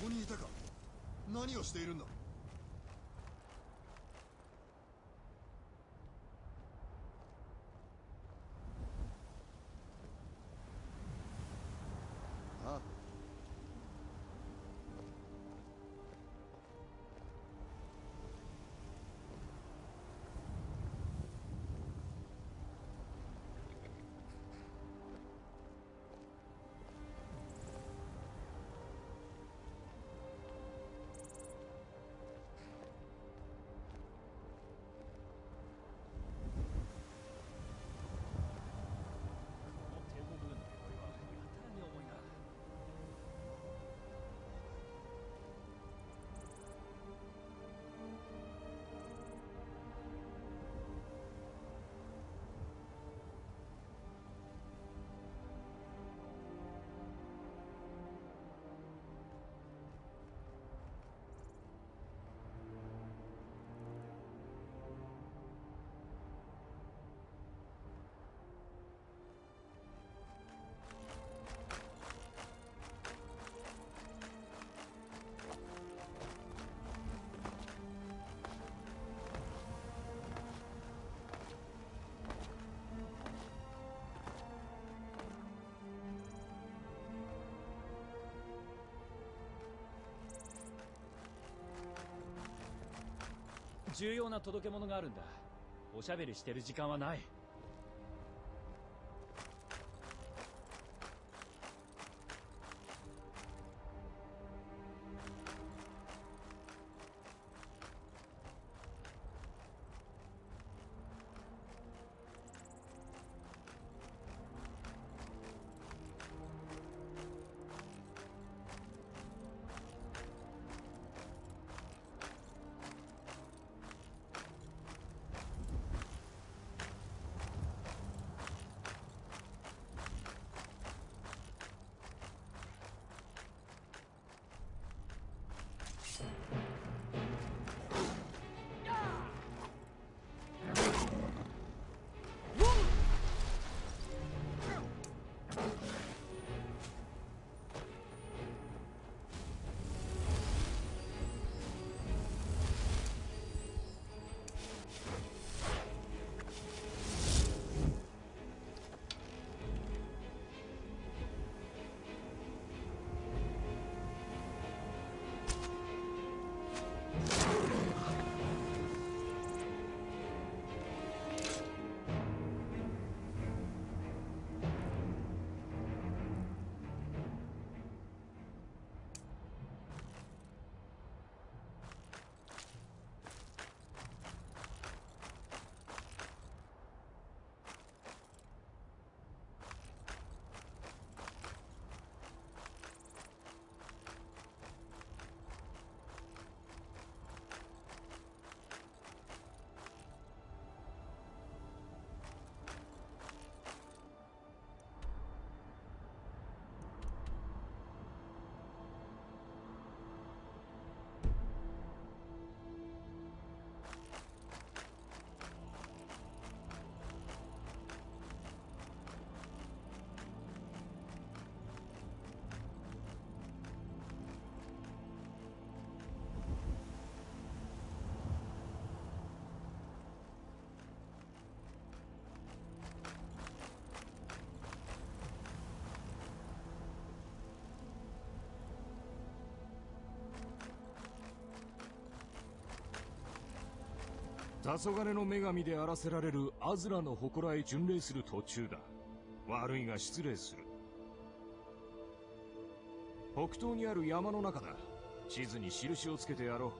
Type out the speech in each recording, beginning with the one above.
ここにいたか。何をしているんだ。重要な届け物があるんだ。おしゃべりしてる時間はない。黄昏の女神であらせられるアズラの祠へ巡礼する途中だ。悪いが失礼する。北東にある山の中だ。地図に印をつけてやろう。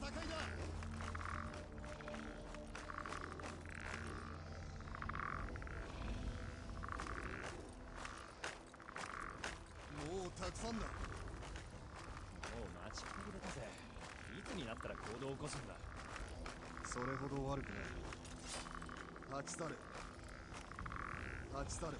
戦いだ。もうたんだ。もう待ちくたれたぜ。いつになったら行動を起こすんだ。それほど悪くない。立ち去れ。立ち去れ。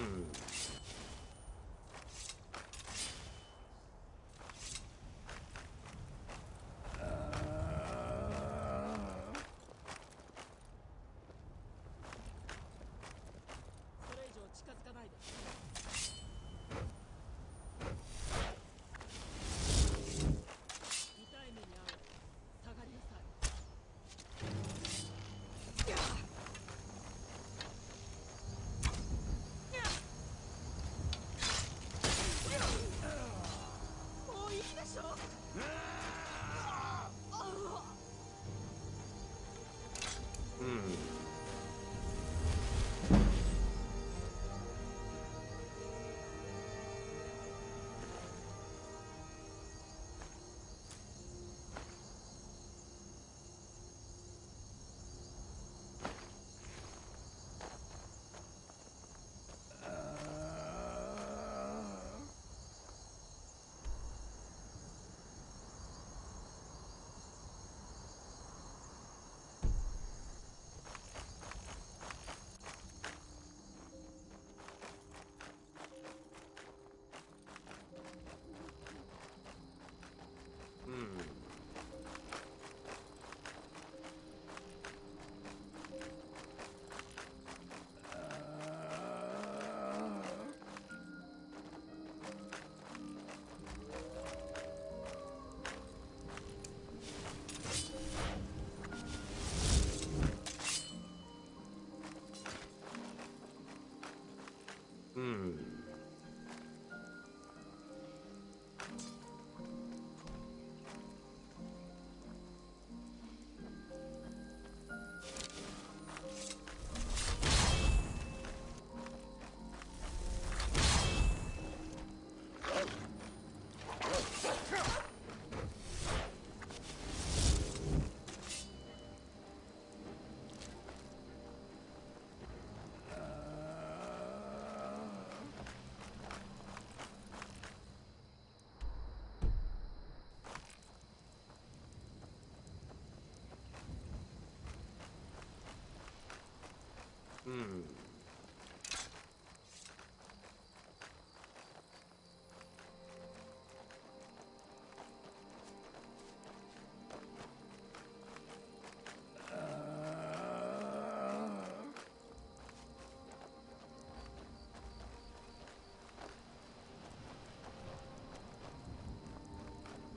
それ以上近づかない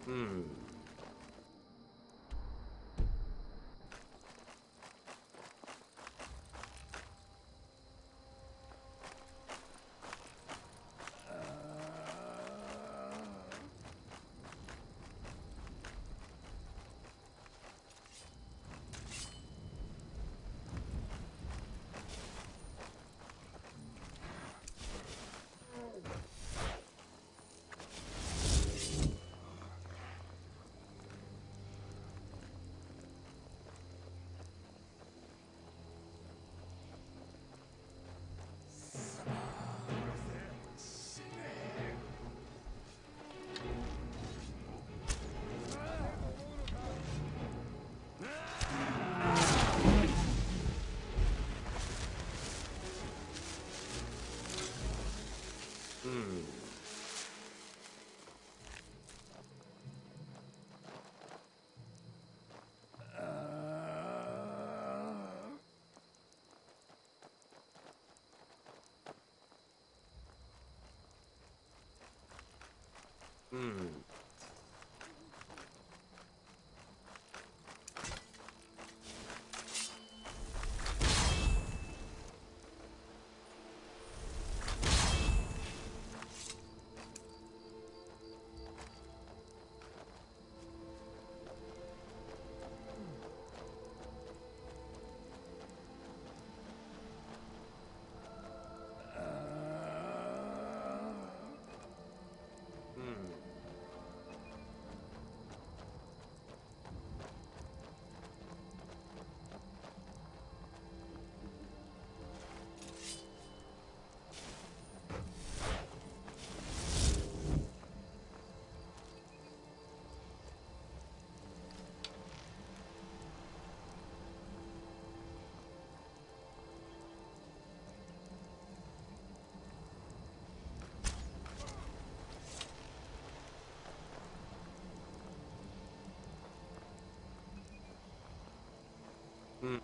うううん